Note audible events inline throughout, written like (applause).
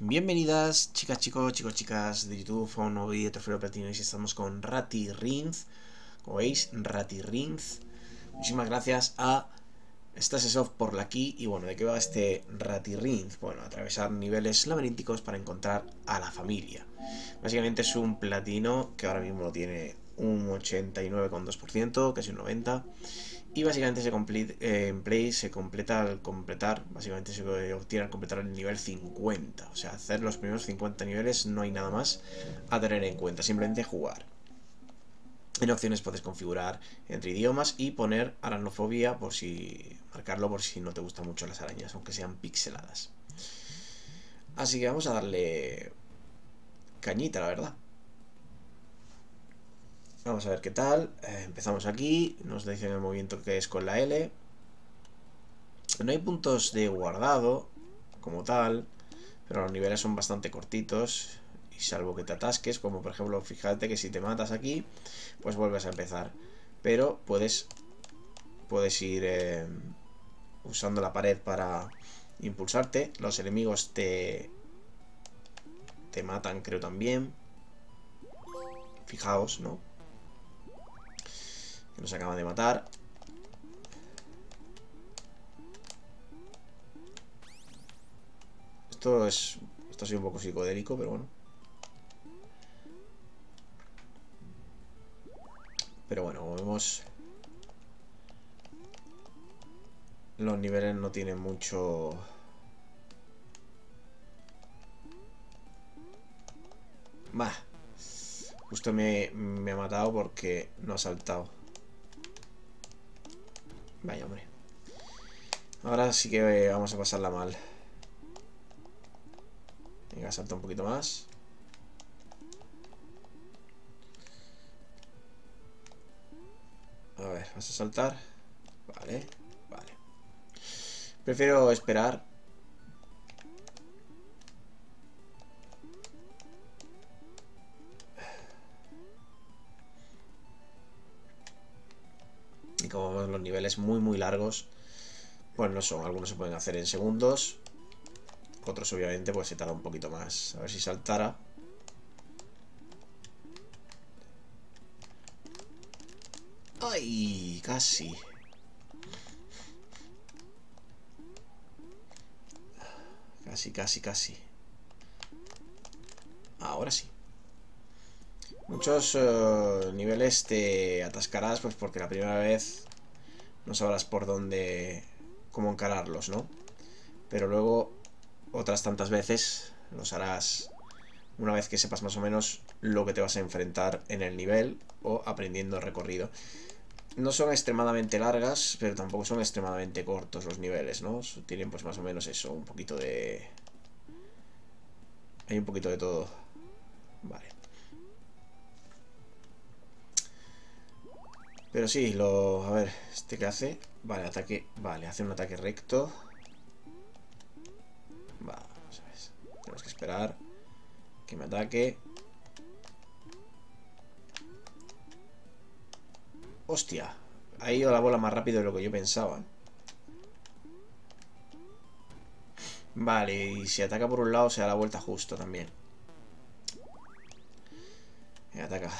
Bienvenidas, chicas, chicos, chicos, chicas de YouTube a un nuevo vídeo de Trofeo Platino y estamos con Rati Rinz. Como veis, Rati Rinz. Muchísimas gracias a Stasesoft por la key. Y bueno, ¿de qué va este Rati Rinz? Bueno, atravesar niveles laberínticos para encontrar a la familia. Básicamente es un platino que ahora mismo lo tiene un 89,2%, casi un 90%. Y básicamente eh, en Play se completa al completar, básicamente se obtiene al completar el nivel 50. O sea, hacer los primeros 50 niveles no hay nada más a tener en cuenta, simplemente jugar. En opciones puedes configurar entre idiomas y poner aranofobia por si marcarlo por si no te gustan mucho las arañas, aunque sean pixeladas. Así que vamos a darle cañita, la verdad. Vamos a ver qué tal. Eh, empezamos aquí. Nos dicen el movimiento que es con la L. No hay puntos de guardado como tal. Pero los niveles son bastante cortitos. Y salvo que te atasques, como por ejemplo, fíjate que si te matas aquí, pues vuelves a empezar. Pero puedes, puedes ir eh, usando la pared para impulsarte. Los enemigos te, te matan, creo también. Fijaos, ¿no? Nos acaban de matar. Esto es... Esto ha sido un poco psicodélico, pero bueno. Pero bueno, como vemos... Los niveles no tienen mucho... Bah. Justo me, me ha matado porque no ha saltado. Vaya, hombre. Ahora sí que vamos a pasarla mal. Venga, salta un poquito más. A ver, ¿vas a saltar? Vale, vale. Prefiero esperar muy muy largos, pues no son. Algunos se pueden hacer en segundos, otros obviamente pues se tarda un poquito más. A ver si saltara. ¡Ay! Casi. Casi, casi, casi. Ahora sí. Muchos eh, niveles te atascarás pues porque la primera vez no sabrás por dónde, cómo encararlos, ¿no? Pero luego otras tantas veces los harás una vez que sepas más o menos lo que te vas a enfrentar en el nivel o aprendiendo el recorrido. No son extremadamente largas, pero tampoco son extremadamente cortos los niveles, ¿no? Tienen pues más o menos eso, un poquito de... Hay un poquito de todo. Vale. Pero sí, lo... A ver, ¿este qué hace? Vale, ataque... Vale, hace un ataque recto. Vamos a. Tenemos que esperar que me ataque. Hostia. Ha ido la bola más rápido de lo que yo pensaba. Vale, y si ataca por un lado se da la vuelta justo también. Me ataca.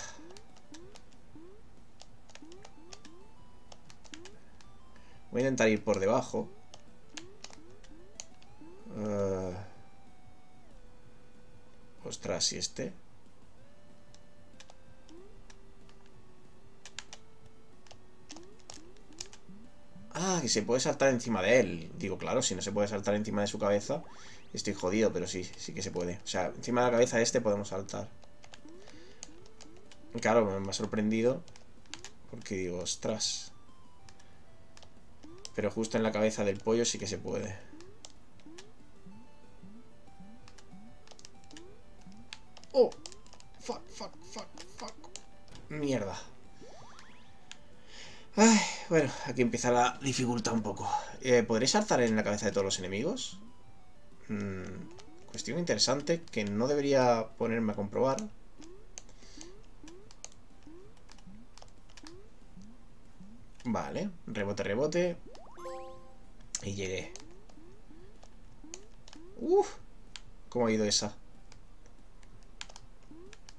Voy a intentar ir por debajo. Uh... Ostras, ¿y este? Ah, que se puede saltar encima de él. Digo, claro, si no se puede saltar encima de su cabeza, estoy jodido, pero sí, sí que se puede. O sea, encima de la cabeza de este podemos saltar. Claro, me ha sorprendido. Porque digo, ostras. Pero justo en la cabeza del pollo sí que se puede. ¡Oh! Fuck, fuck, fuck, fuck. Mierda. Ay, bueno, aquí empieza la dificultad un poco. Eh, ¿Podré saltar en la cabeza de todos los enemigos? Hmm, cuestión interesante que no debería ponerme a comprobar. Vale, rebote, rebote. Y llegué. Uf. ¿Cómo ha ido esa?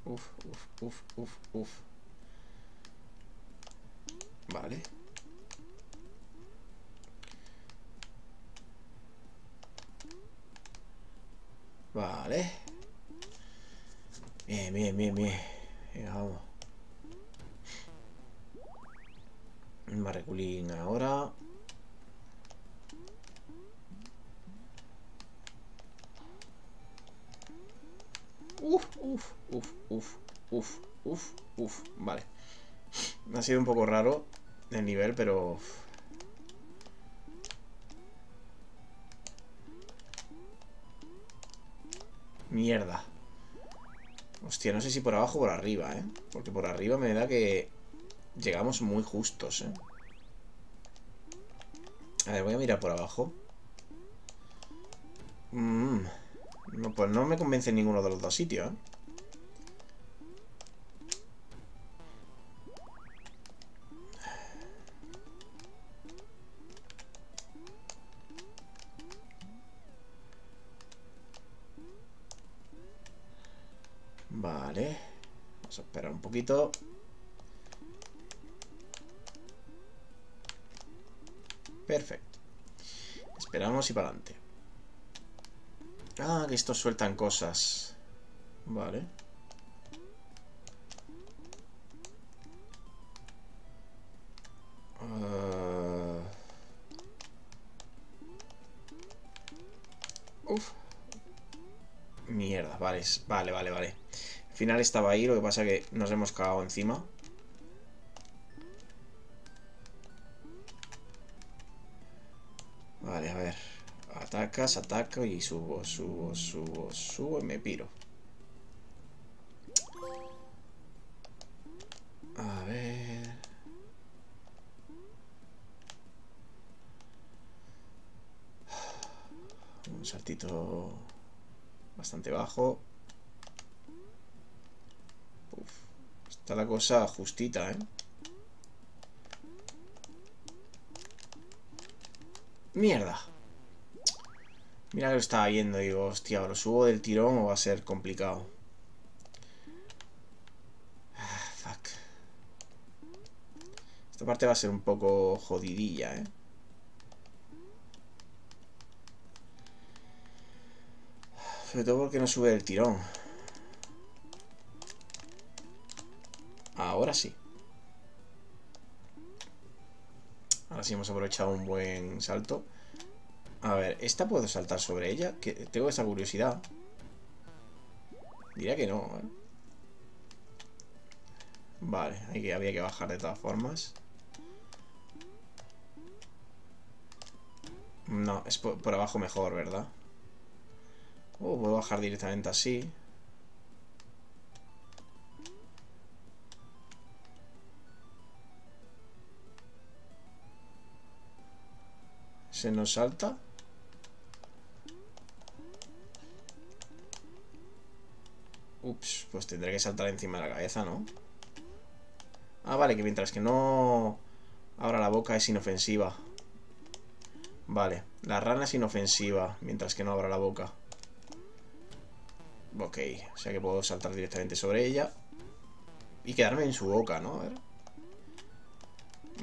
Uf, uf, uf, uf, uf. Vale. Vale. Bien, bien, bien, bien. Vamos. Ahora. Uf, uf, uf, uf, uf, uf, uf. Vale. Ha sido un poco raro el nivel, pero... Mierda. Hostia, no sé si por abajo o por arriba, ¿eh? Porque por arriba me da que llegamos muy justos, ¿eh? A ver, voy a mirar por abajo. Mmm... No, pues no me convence ninguno de los dos sitios, ¿eh? Vale. Vamos a esperar un poquito. Perfecto. Esperamos y para adelante. Ah, que estos sueltan cosas. Vale. Uh... Uf. Mierda, vale, vale, vale, vale. Al final estaba ahí, lo que pasa que nos hemos cagado encima. Ataco y subo, subo, subo, subo y me piro. A ver... Un saltito bastante bajo. está la cosa justita, ¿eh? Mierda. Mira que lo estaba viendo, digo, hostia, ¿lo subo del tirón o va a ser complicado? Ah, fuck. Esta parte va a ser un poco jodidilla, ¿eh? Sobre todo porque no sube del tirón. Ahora sí. Ahora sí hemos aprovechado un buen salto. A ver, ¿esta puedo saltar sobre ella? Que tengo esa curiosidad. Diría que no, ¿eh? Vale, hay que, había que bajar de todas formas. No, es por, abajo mejor, ¿verdad? Oh, puedo bajar directamente así. ¿Se nos salta? Pues tendré que saltar encima de la cabeza, ¿no? Ah, vale, que mientras que no abra la boca es inofensiva. Vale, la rana es inofensiva mientras que no abra la boca. Ok, o sea que puedo saltar directamente sobre ella. Y quedarme en su boca, ¿no? A ver.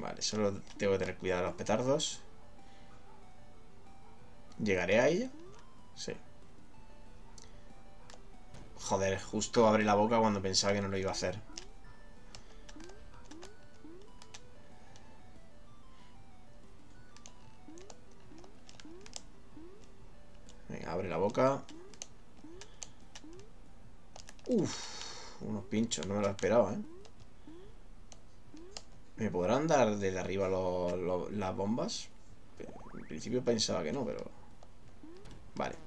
Vale, solo tengo que tener cuidado de los petardos. ¿Llegaré a ella? Sí. Joder, justo abre la boca cuando pensaba que no lo iba a hacer. Venga, abre la boca. Uf, unos pinchos, no me lo esperaba, ¿eh? ¿Me podrán dar desde arriba las bombas? En principio pensaba que no, pero... Vale.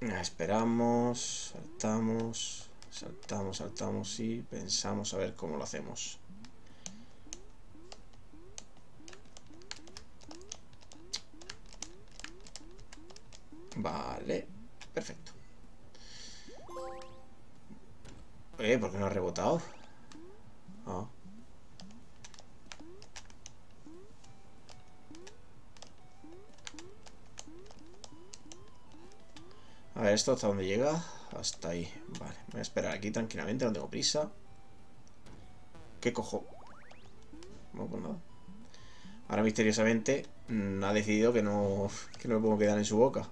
Esperamos, saltamos, saltamos, saltamos y pensamos a ver cómo lo hacemos. Vale, perfecto. Eh, ¿por qué no ha rebotado? Ah. A ver, ¿esto hasta dónde llega? Hasta ahí. Vale, voy a esperar aquí tranquilamente, no tengo prisa. ¿Qué cojo? No, pues nada. Ahora misteriosamente mm, ha decidido que no, que no me puedo quedar en su boca.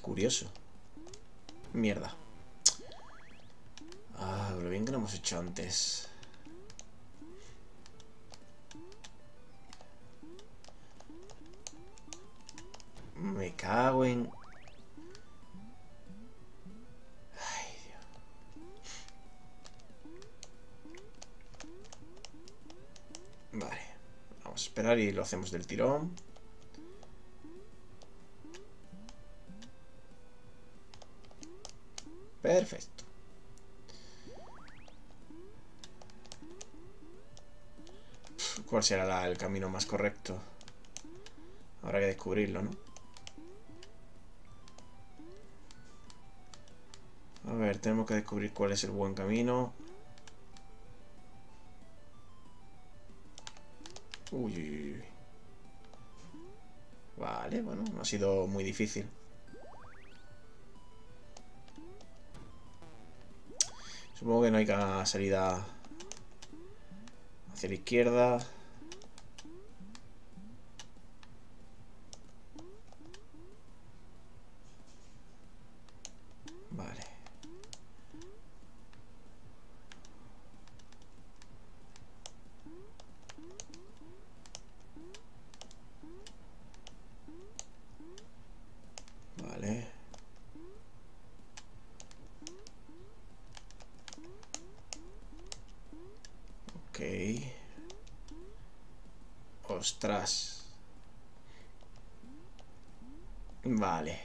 Curioso. Mierda. Ah, lo bien que lo hemos hecho antes. Me cago en... Vale. Vamos a esperar y lo hacemos del tirón. Perfecto. ¿Cuál será el camino más correcto? Habrá que descubrirlo, ¿no? Ver, tenemos que descubrir cuál es el buen camino. Uy. Vale, bueno, no ha sido muy difícil. Supongo que no hay salida hacia la izquierda. Vale. Vale. Ok. Ostras. Vale.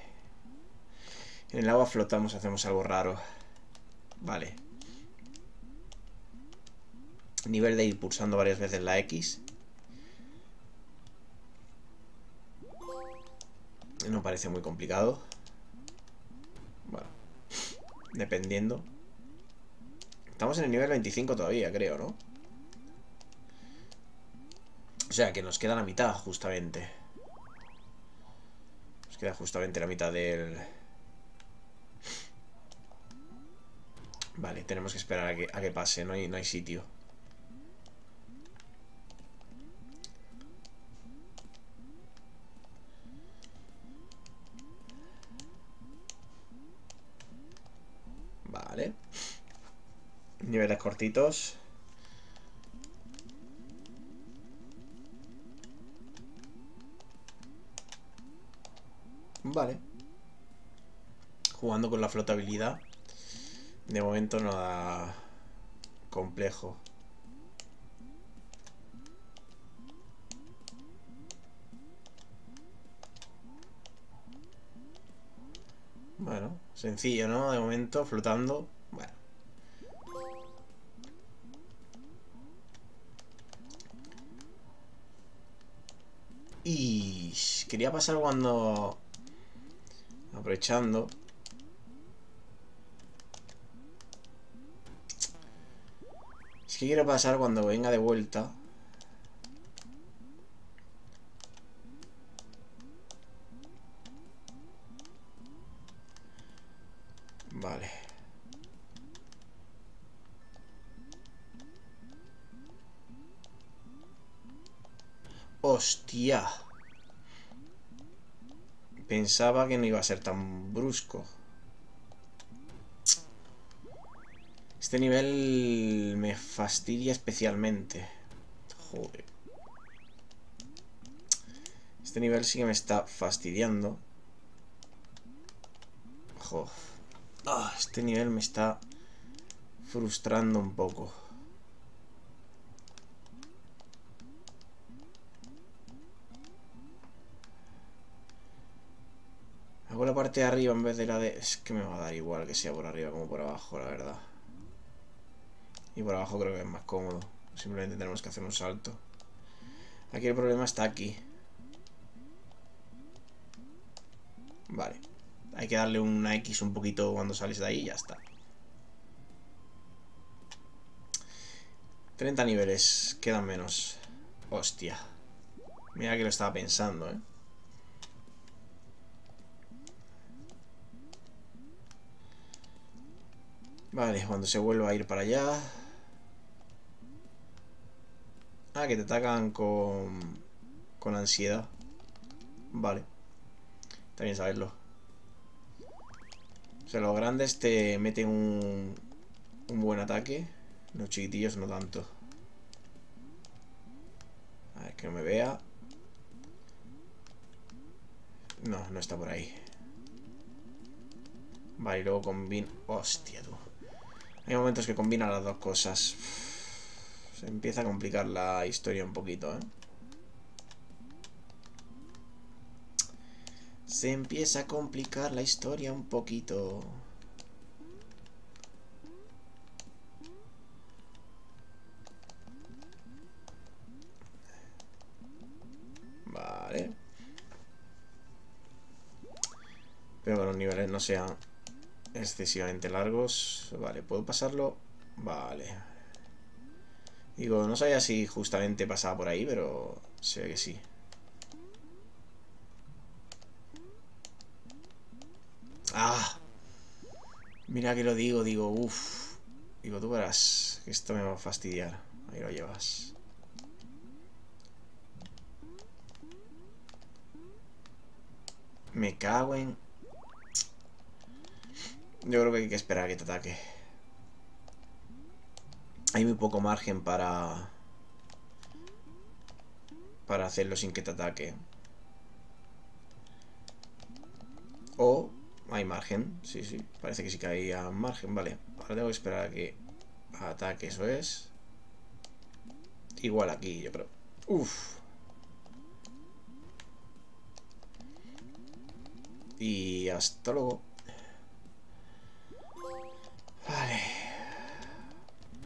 En el agua flotamos, hacemos algo raro. Vale. Nivel de ir pulsando varias veces la X. No parece muy complicado. Bueno. Dependiendo. Estamos en el nivel 25 todavía, creo, ¿no? O sea, que nos queda la mitad, justamente. Nos queda justamente la mitad del... Vale, tenemos que esperar a que, a que pase, no hay, no hay sitio. Vale. Niveles cortitos. Vale. Jugando con la flotabilidad. De momento nada complejo. Bueno, sencillo, ¿no? De momento, flotando. Bueno. Y quería pasar cuando... Aprovechando. Que quiero pasar cuando venga de vuelta. Vale. Hostia. Pensaba que no iba a ser tan brusco. Este nivel me fastidia especialmente. Joder. Este nivel sí que me está fastidiando. Joder. Ah, este nivel me está frustrando un poco. Hago la parte de arriba en vez de la de... Es que me va a dar igual que sea por arriba como por abajo, la verdad. Y por abajo creo que es más cómodo. Simplemente tenemos que hacer un salto. Aquí el problema está aquí. Vale. Hay que darle una X un poquito cuando sales de ahí y ya está. 30 niveles. Quedan menos. Hostia. Mira que lo estaba pensando, ¿eh? Vale, cuando se vuelva a ir para allá... Ah, que te atacan con... Con ansiedad. Vale. También saberlo. O sea, los grandes te meten un... Un buen ataque. Los chiquitillos no tanto. A ver, que no me vea. No, no está por ahí. Vale, y luego combina... Hostia, tú. Hay momentos que combina las dos cosas. Se empieza a complicar la historia un poquito, ¿eh? Se empieza a complicar la historia un poquito. Vale. Pero que los niveles no sean excesivamente largos. Vale, ¿puedo pasarlo? Vale. Digo, no sabía si justamente pasaba por ahí, pero se ve que sí. ¡Ah! Mira que lo digo, digo, uff. Digo, tú verás que esto me va a fastidiar. Ahí lo llevas. Me cago en... Yo creo que hay que esperar a que te ataque. Hay muy poco margen para... Para hacerlo sin que te ataque. O hay margen, sí, sí. Parece que sí que hay margen, vale. Ahora tengo que esperar a que ataque, eso es. Igual aquí, yo creo. Uf. Y hasta luego.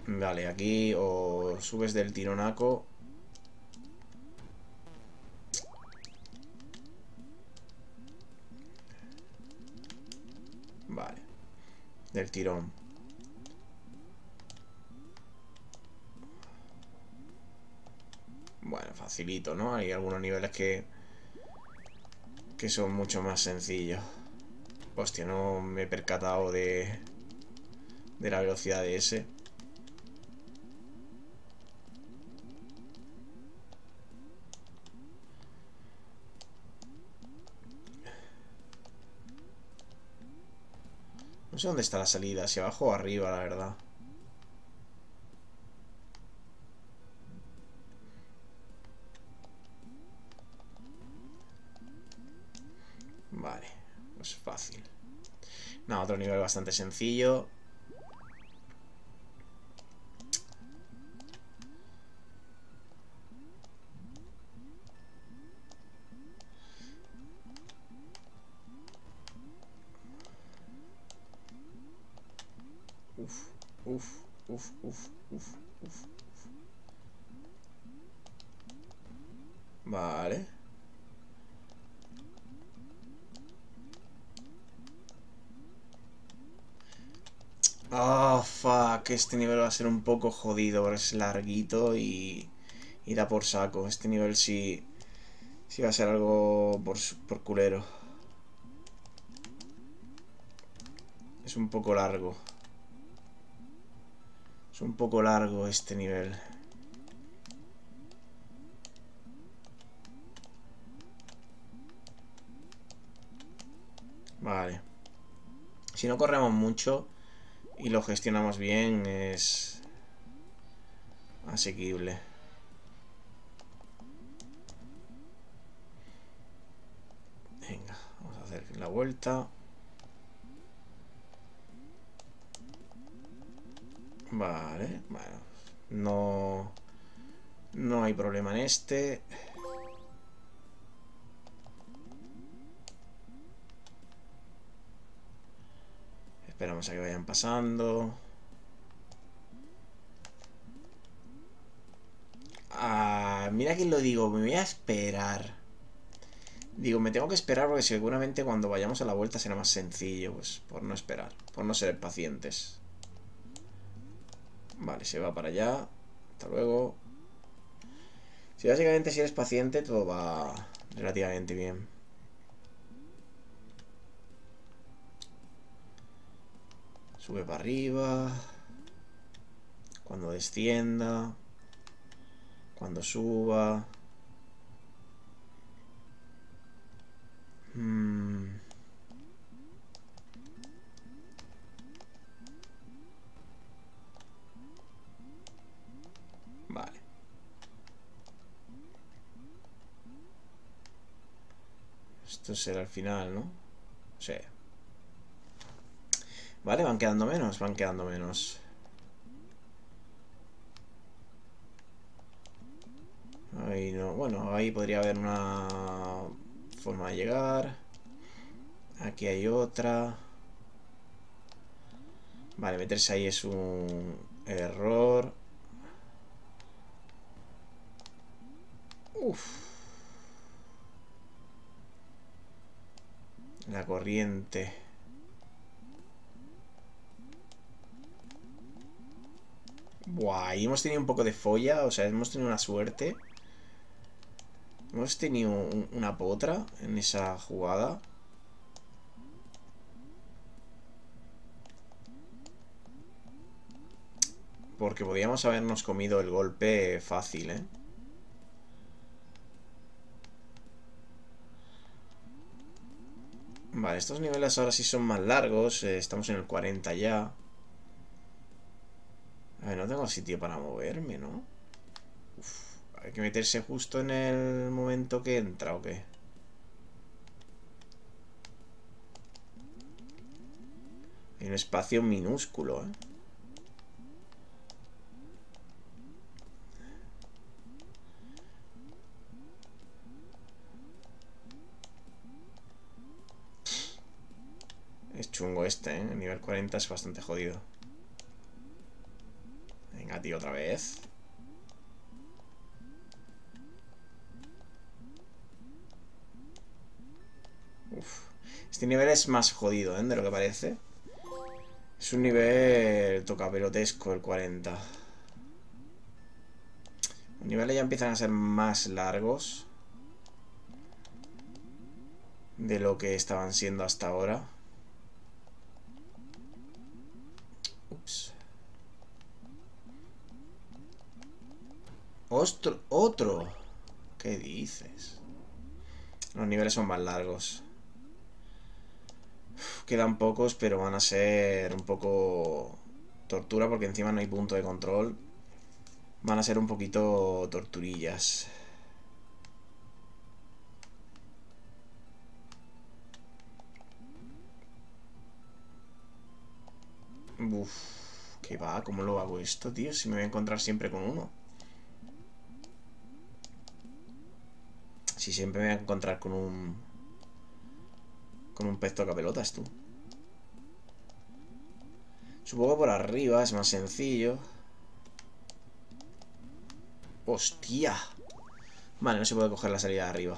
Vale, aquí o subes del tironaco. Vale. Del tirón. Bueno, facilito, ¿no? Hay algunos niveles que... Que son mucho más sencillos. Hostia, no me he percatado de de la velocidad de ese. No sé dónde está la salida, si abajo o arriba, la verdad. Vale, pues fácil. No, otro nivel bastante sencillo. Uf, uf, uf, Vale. Oh, fuck. Este nivel va a ser un poco jodido, es larguito y, y da por saco. Este nivel sí, sí va a ser algo por, por culero. Es un poco largo. Es un poco largo este nivel. Vale. Si no corremos mucho y lo gestionamos bien, es asequible. Venga, vamos a hacer la vuelta. Vale, bueno. No... No hay problema en este. Esperamos a que vayan pasando. Ah, mira que lo digo, me voy a esperar. Digo, me tengo que esperar porque seguramente cuando vayamos a la vuelta será más sencillo, pues, por no esperar, por no ser pacientes. Vale, se va para allá. Hasta luego. Si básicamente si eres paciente todo va relativamente bien. Sube para arriba. Cuando descienda. Cuando suba. Hmm. Esto será el final, ¿no? Sí. Vale, van quedando menos, van quedando menos. Ahí no, bueno, ahí podría haber una forma de llegar. Aquí hay otra. Vale, meterse ahí es un error. Uf. La corriente. Buah, hemos tenido un poco de folla, o sea, hemos tenido una suerte. Hemos tenido una potra en esa jugada. Porque podíamos habernos comido el golpe fácil, ¿eh? Vale, estos niveles ahora sí son más largos. Eh, estamos en el 40 ya. A ver, no tengo sitio para moverme, ¿no? Hay que meterse justo en el momento que entra, ¿o qué? Hay un espacio minúsculo, ¿eh? Es chungo este, ¿eh? El nivel 40 es bastante jodido. Venga, tío, otra vez. Este nivel es más jodido, ¿eh? De lo que parece. Es un nivel tocapelotesco el 40. Los niveles ya empiezan a ser más largos. De lo que estaban siendo hasta ahora. Otro. ¿Qué dices? Los niveles son más largos. Quedan pocos, pero van a ser un poco tortura porque encima no hay punto de control. Van a ser un poquito torturillas. Uf, ¿qué va? ¿Cómo lo hago esto, tío? Si me voy a encontrar siempre con uno. Si siempre me voy a encontrar con un con un pez toca pelotas, tú. Supongo por arriba es más sencillo. ¡Hostia! Vale, no se puede coger la salida de arriba.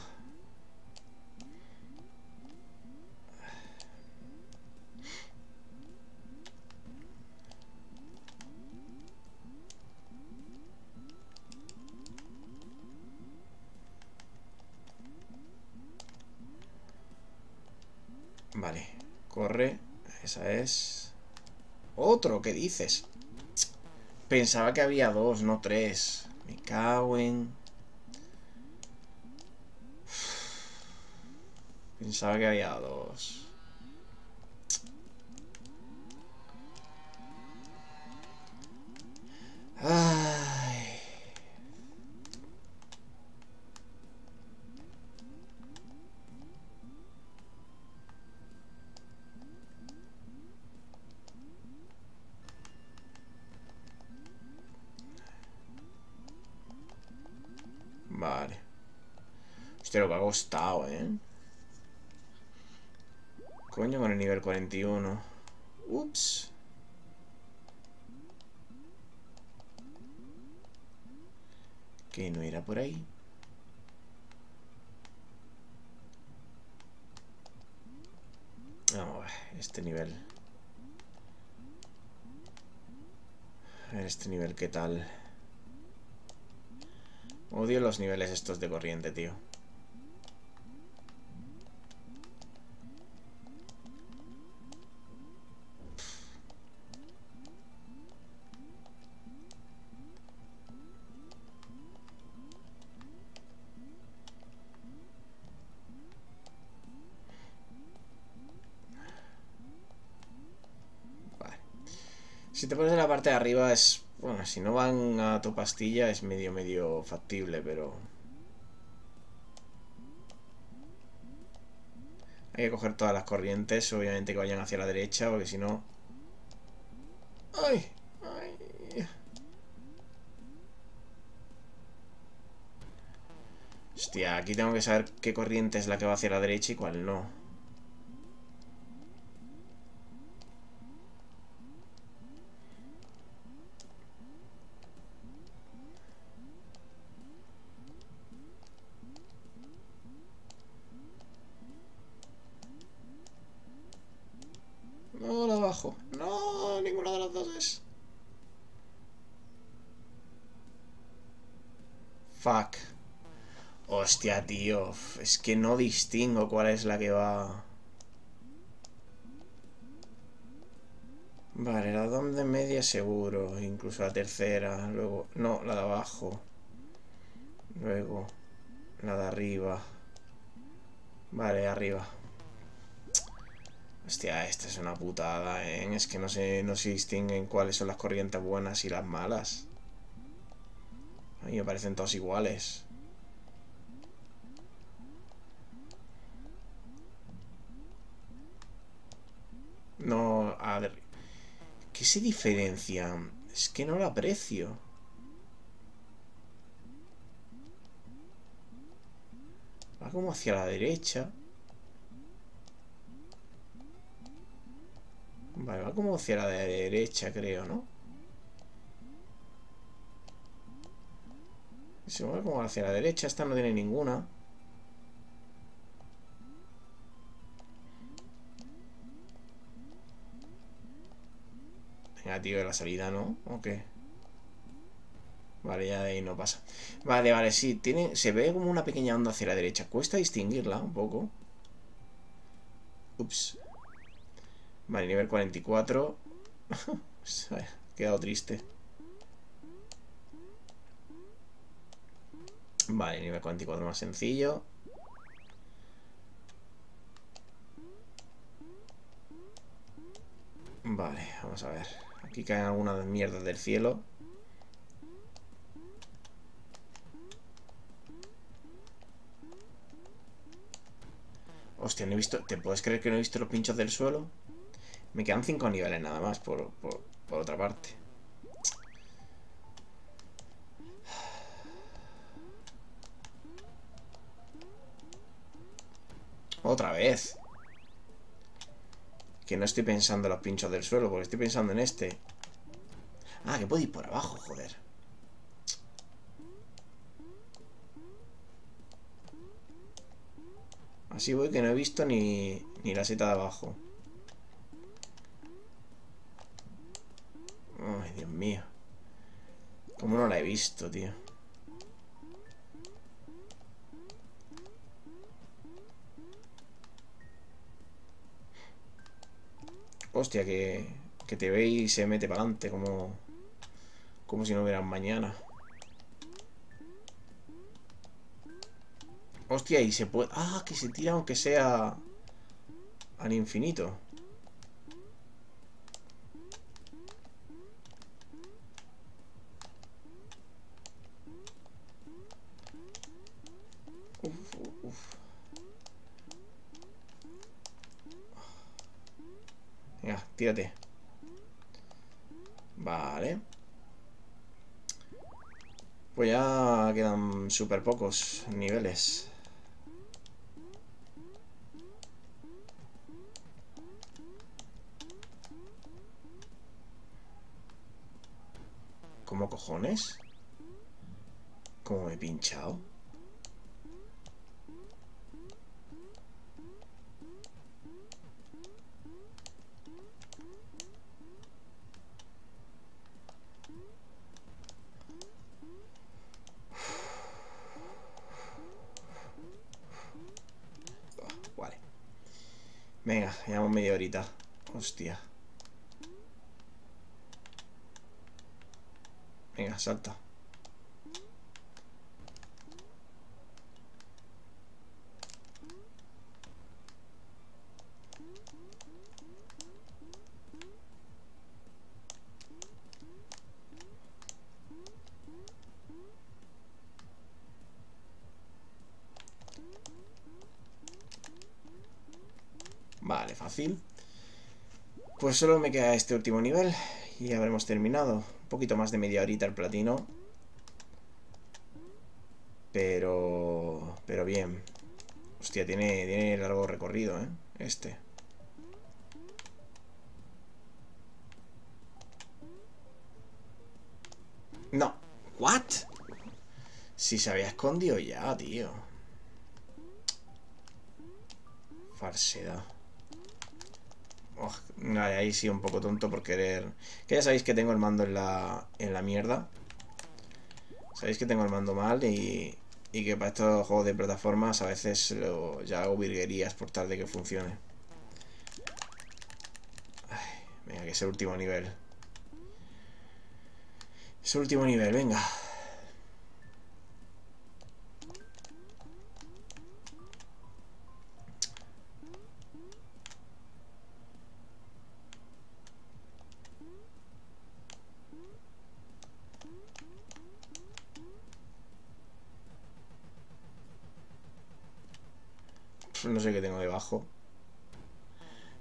Vale, corre. Otro, ¿qué dices? Pensaba que había dos, no tres. Me cago en... Pensaba que había dos. Ay... Vale. Hostia, lo que ha costado, ¿eh? Coño, con el nivel 41. Ups. Que no era por ahí. Vamos a ver, este nivel. A ver este nivel, ¿qué tal? Odio los niveles estos de corriente, tío. Si te pones en la parte de arriba es... Bueno, si no van a tu pastilla es medio, medio factible, pero... Hay que coger todas las corrientes, obviamente que vayan hacia la derecha, porque si no... ¡Ay! ¡Ay! Hostia, aquí tengo que saber qué corriente es la que va hacia la derecha y cuál no. No, la No, ninguna de las dos es. Fuck. Hostia, tío. Es que no distingo cuál es la que va. Vale, la de media seguro. Incluso la tercera. Luego. No, la de abajo. Luego. La de arriba. Vale, arriba. Hostia, esta es una putada, ¿eh? Es que no se, no se distinguen cuáles son las corrientes buenas y las malas. A me parecen todos iguales. No, a ver... ¿Qué se diferencia? Es que no lo aprecio. Va como hacia la derecha. Vale, va como hacia la derecha, creo, ¿no? Se mueve como hacia la derecha. Esta no tiene ninguna. Venga, tío, la salida, ¿no? ¿O qué? Vale, ya de ahí no pasa. Vale, vale, sí. Tiene, se ve como una pequeña onda hacia la derecha. Cuesta distinguirla un poco. Ups. Vale, nivel 44. (laughs) Se ha quedado triste. Vale, nivel 44 más sencillo. Vale, vamos a ver. Aquí caen algunas mierdas del cielo. Hostia, no he visto... ¿Te puedes creer que no he visto los pinchos del suelo? Me quedan 5 niveles nada más, por, por, por otra parte. Otra vez. Que no estoy pensando en los pinchos del suelo, porque estoy pensando en este. Ah, que puedo ir por abajo, joder. Así voy que no he visto ni, ni la seta de abajo. Ay, Dios mío. ¿Cómo no la he visto, tío? Hostia, que, que te ve y se mete para adelante como, como si no hubiera mañana. Hostia, y se puede... Ah, que se tira aunque sea al infinito. Tírate. Vale. Pues ya quedan súper pocos niveles. ¿Cómo cojones? ¿Cómo me he pinchado? Venga, llevamos media horita. Hostia. Venga, salta. Vale, fácil. Pues solo me queda este último nivel y habremos terminado. Un poquito más de media horita el platino. Pero... Pero bien. Hostia, tiene, tiene largo recorrido, ¿eh? Este. No. ¿What? Si se había escondido ya, tío. Falsedad. Ahí sí un poco tonto por querer... Que ya sabéis que tengo el mando en la, en la mierda. Sabéis que tengo el mando mal y, y que para estos juegos de plataformas a veces lo, ya hago virguerías por tal de que funcione. Venga, que es el último nivel. Es el último nivel, venga.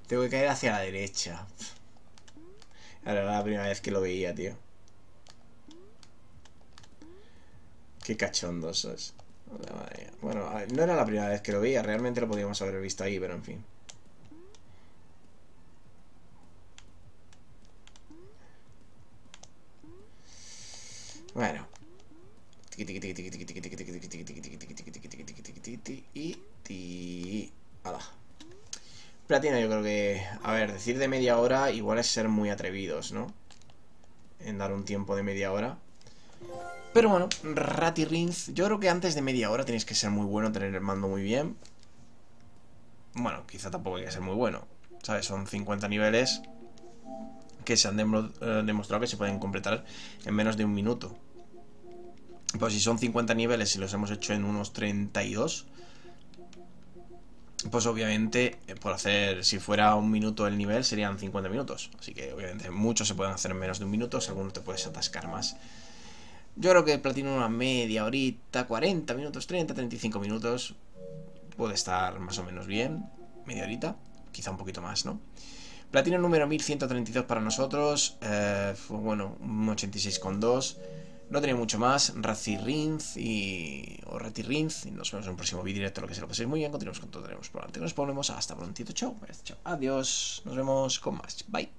Tengo que caer hacia la derecha. Ahora era la primera vez que lo veía, tío. Qué cachondo sos. Bueno, no era la primera vez que lo veía. Realmente lo podíamos haber visto ahí, pero en fin. Bueno. Y... Platino yo creo que... A ver, decir de media hora igual es ser muy atrevidos, ¿no? En dar un tiempo de media hora. Pero bueno, Ratty Rings... Yo creo que antes de media hora tienes que ser muy bueno, tener el mando muy bien. Bueno, quizá tampoco hay que ser muy bueno. ¿Sabes? Son 50 niveles que se han demostrado que se pueden completar en menos de un minuto. Pues si son 50 niveles y los hemos hecho en unos 32, pues obviamente eh, por hacer, si fuera un minuto el nivel, serían 50 minutos. Así que obviamente muchos se pueden hacer en menos de un minuto, algunos te puedes atascar más. Yo creo que platino una media horita, 40 minutos, 30, 35 minutos, puede estar más o menos bien, media horita, quizá un poquito más, ¿no? Platino número 1132 para nosotros, eh, bueno, un 86,2. No tenía mucho más. Rinz y. o Rinz Y nos vemos en un próximo vídeo directo. Lo que sea, lo paséis muy bien. Continuamos con todo. Tenemos por delante. Nos ponemos hasta prontito. Chao. Chao. Adiós. Nos vemos con más. Bye.